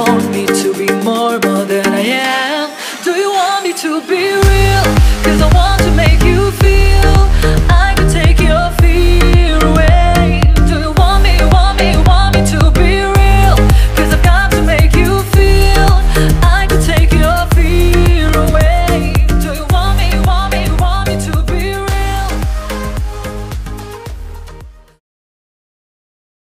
want me to be more, more than I am? Do you want me to be real?